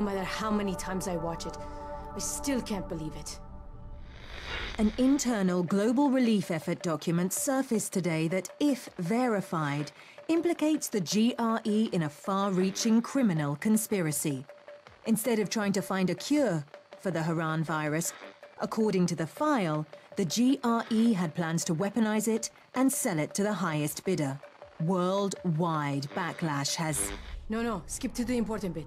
No matter how many times I watch it, I still can't believe it. An internal global relief effort document surfaced today that, if verified, implicates the GRE in a far-reaching criminal conspiracy. Instead of trying to find a cure for the Harran virus, according to the file, the GRE had plans to weaponize it and sell it to the highest bidder. Worldwide backlash has... No, no, skip to the important bit.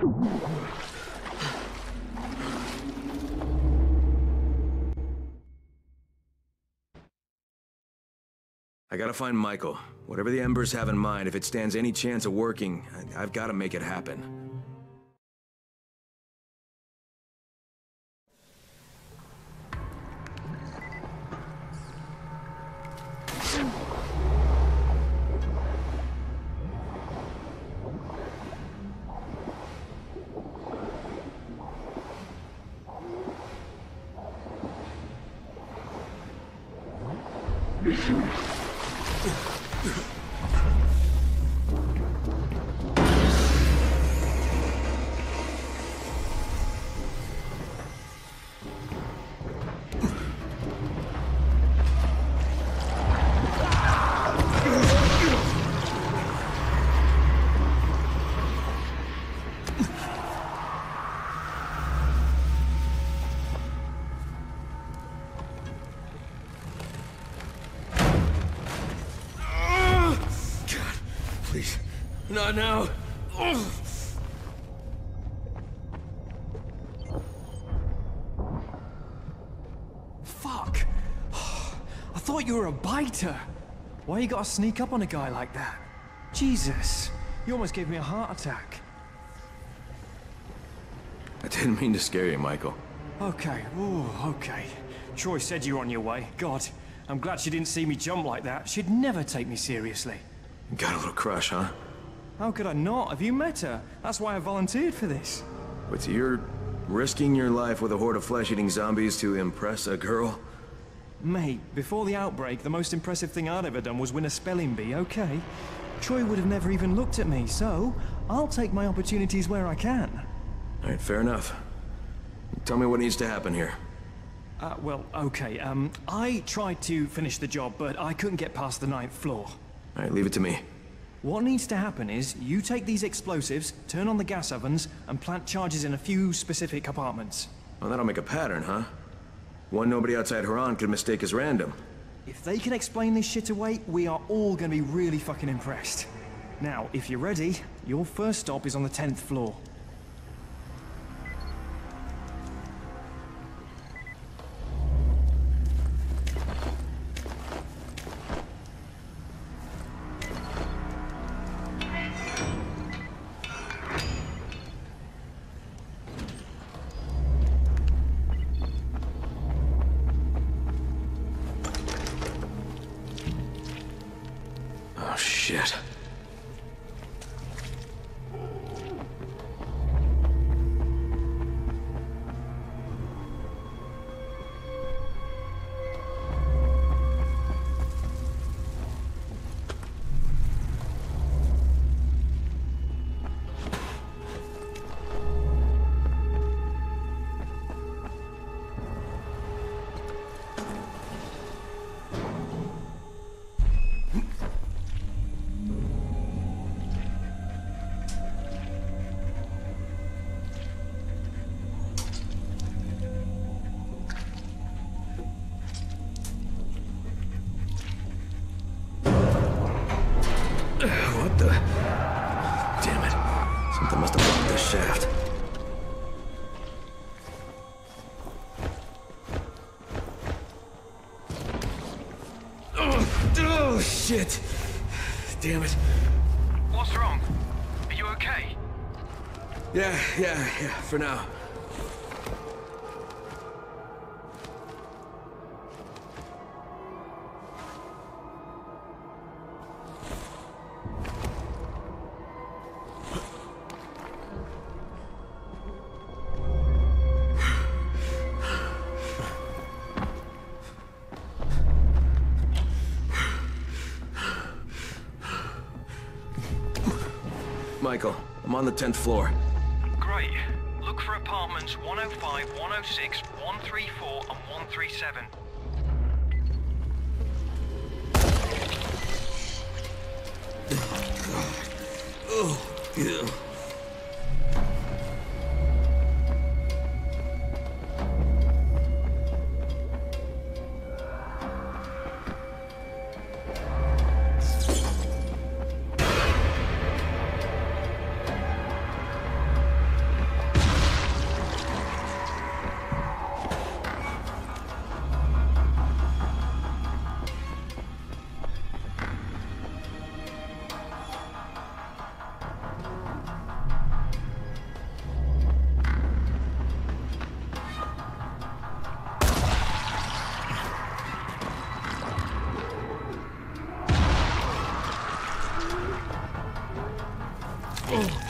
I gotta find Michael. Whatever the Embers have in mind, if it stands any chance of working, I- I've gotta make it happen. Mission. Not now. Ugh. Fuck! I thought you were a biter. Why you gotta sneak up on a guy like that? Jesus, you almost gave me a heart attack. I didn't mean to scare you, Michael. Okay, ooh, okay. Troy said you were on your way. God, I'm glad she didn't see me jump like that. She'd never take me seriously. Got a little crush, huh? How could I not? Have you met her? That's why I volunteered for this. But you're risking your life with a horde of flesh-eating zombies to impress a girl? Mate, before the outbreak, the most impressive thing I'd ever done was win a spelling bee, okay? Troy would have never even looked at me, so I'll take my opportunities where I can. All right, fair enough. Tell me what needs to happen here. Uh, well, okay, um, I tried to finish the job, but I couldn't get past the ninth floor. All right, leave it to me. What needs to happen is, you take these explosives, turn on the gas ovens, and plant charges in a few specific apartments. Well, that'll make a pattern, huh? One nobody outside Harran could mistake as random. If they can explain this shit away, we are all gonna be really fucking impressed. Now, if you're ready, your first stop is on the 10th floor. Shaft. Oh, oh, shit. Damn it. What's wrong? Are you okay? Yeah, yeah, yeah, for now. Michael, I'm on the 10th floor. Great. Look for apartments 105, 106, 134, and 137. oh, Yeah.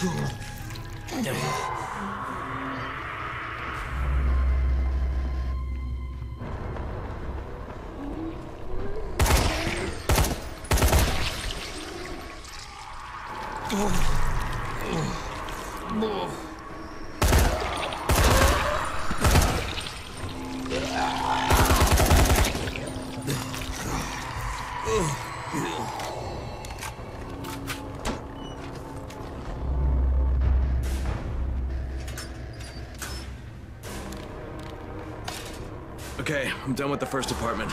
でも Okay, I'm done with the first apartment.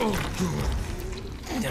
Да.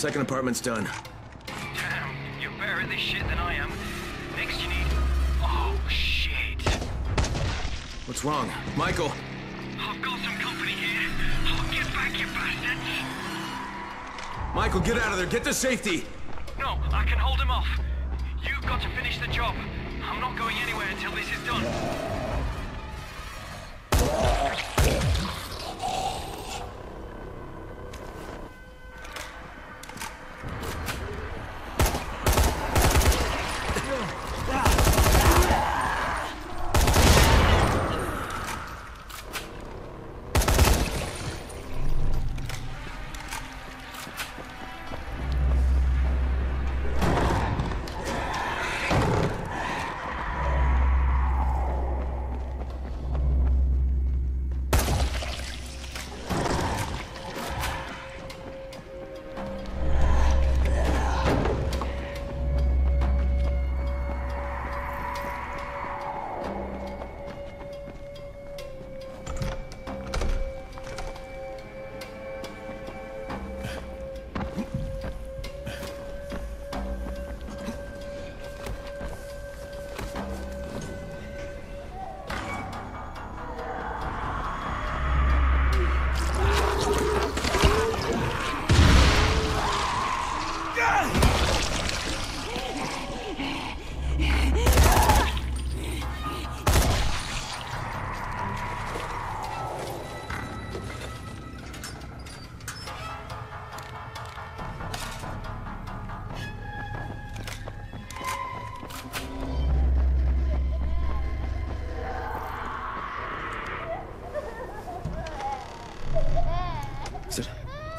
Second apartment's done. Damn, you're better at this shit than I am. Next you need... Oh, shit. What's wrong? Michael! I've got some company here. Oh, get back, you bastards! Michael, get out of there! Get to safety! No, I can hold him off. You've got to finish the job. I'm not going anywhere until this is done.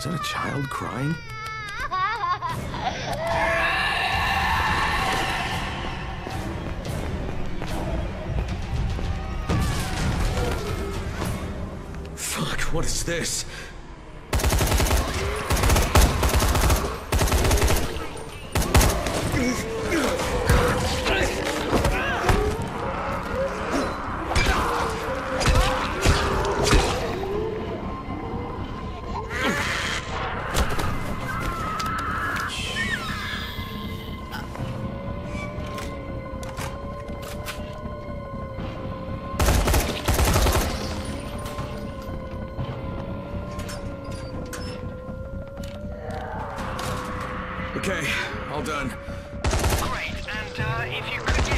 Is that a child crying? What is this? Okay, all done. Great, and uh, if you could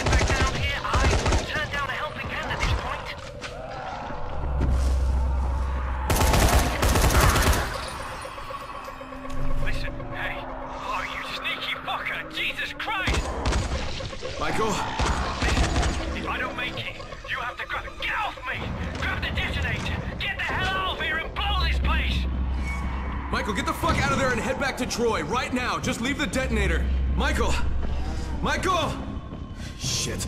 Troy, right now! Just leave the detonator! Michael! Michael! Shit.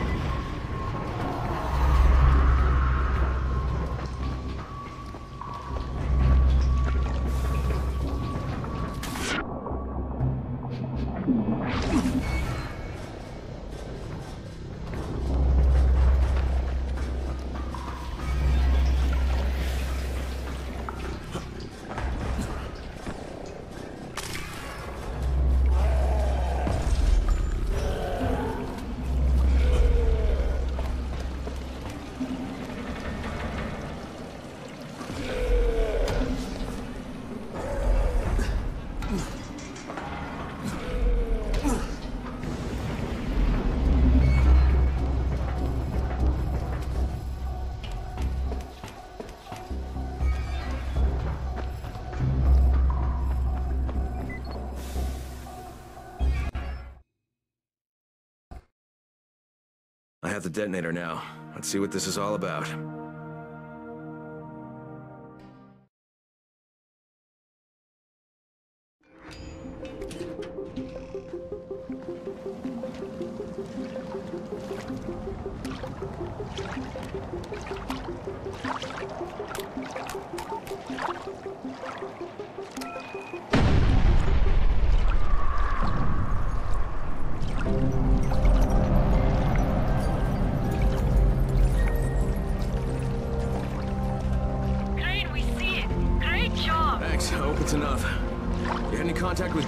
I have the detonator now. Let's see what this is all about.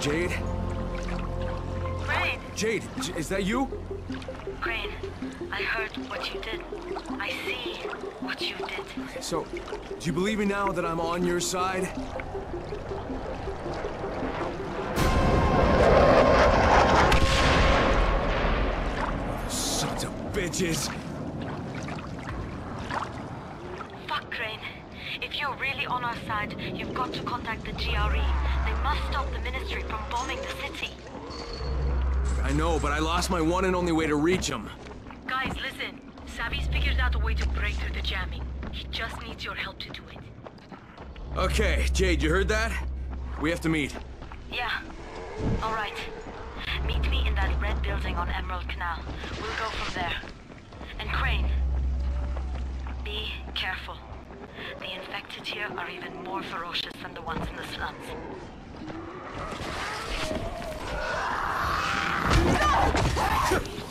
Jade? Crane. Jade, J- is that you? Crane, I heard what you did. I see what you did. So, do you believe me now that I'm on your side? Sons of bitches! Fuck, Crane. If you're really on our side, you've got to contact the GRE. They must stop the Ministry from bombing the city. I know, but I lost my one and only way to reach him. Out a way to break through the jamming. He just needs your help to do it. Okay, Jade, you heard that? We have to meet. Yeah. All right. Meet me in that red building on Emerald Canal. We'll go from there. And Crane, be careful. The infected here are even more ferocious than the ones in the slums.